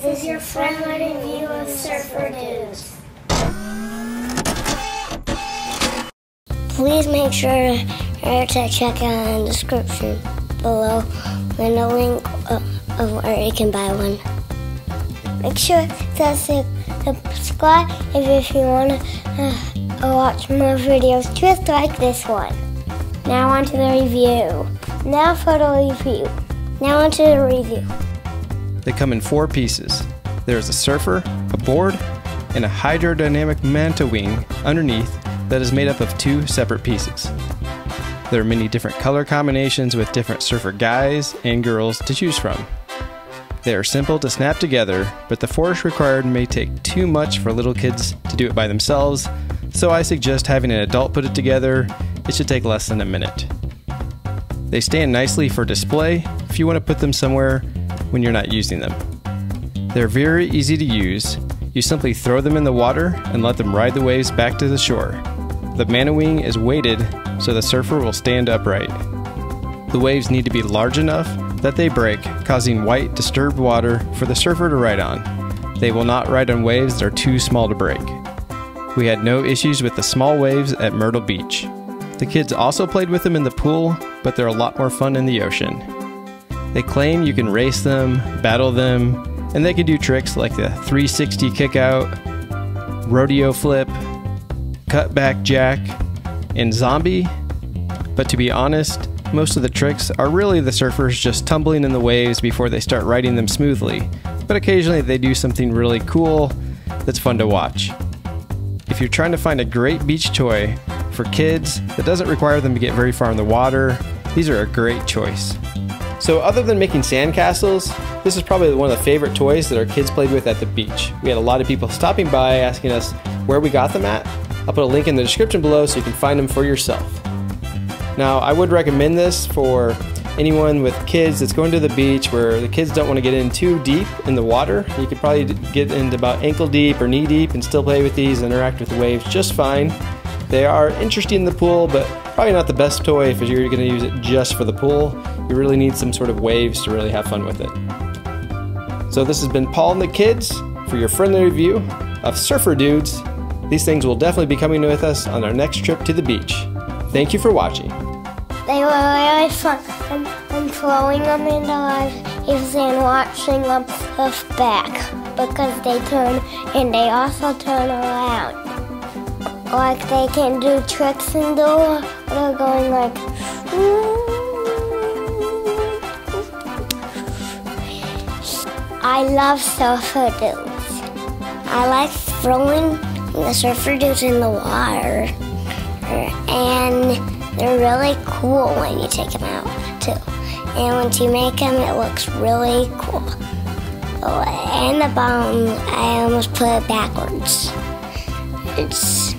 This is your friendly review of Surfer Dudes. Please make sure to check out the description below with a link of where you can buy one. Make sure to subscribe if you want to uh, watch more videos just like this one. Now on to the review. Now for the review. Now onto the review. They come in four pieces. There's a surfer, a board, and a hydrodynamic manta wing underneath that is made up of two separate pieces. There are many different color combinations with different surfer guys and girls to choose from. They are simple to snap together, but the force required may take too much for little kids to do it by themselves, so I suggest having an adult put it together. It should take less than a minute. They stand nicely for display if you want to put them somewhere when you're not using them. They're very easy to use. You simply throw them in the water and let them ride the waves back to the shore. The Manta Wing is weighted so the surfer will stand upright. The waves need to be large enough that they break, causing white, disturbed water for the surfer to ride on. They will not ride on waves that are too small to break. We had no issues with the small waves at Myrtle Beach. The kids also played with them in the pool, but they're a lot more fun in the ocean. They claim you can race them, battle them, and they can do tricks like the 360 kickout, rodeo flip, cutback jack, and zombie. But to be honest, most of the tricks are really the surfers just tumbling in the waves before they start riding them smoothly, but occasionally they do something really cool that's fun to watch. If you're trying to find a great beach toy for kids that doesn't require them to get very far in the water, these are a great choice. So other than making sandcastles, this is probably one of the favorite toys that our kids played with at the beach. We had a lot of people stopping by asking us where we got them at. I'll put a link in the description below so you can find them for yourself. Now, I would recommend this for anyone with kids that's going to the beach where the kids don't want to get in too deep in the water. You could probably get into about ankle deep or knee deep and still play with these and interact with the waves just fine. They are interesting in the pool, but probably not the best toy if you're going to use it just for the pool. You really need some sort of waves to really have fun with it. So this has been Paul and the kids for your friendly review of Surfer Dudes. These things will definitely be coming with us on our next trip to the beach. Thank you for watching. They were really fun. I'm, throwing them into waves and watching them lift back because they turn and they also turn around. Like they can do tricks and do they're going like. I love surfer dudes. I like throwing the surfer dudes in the water, and they're really cool when you take them out too. And once you make them, it looks really cool. Oh, and the bottom, I almost put it backwards. It's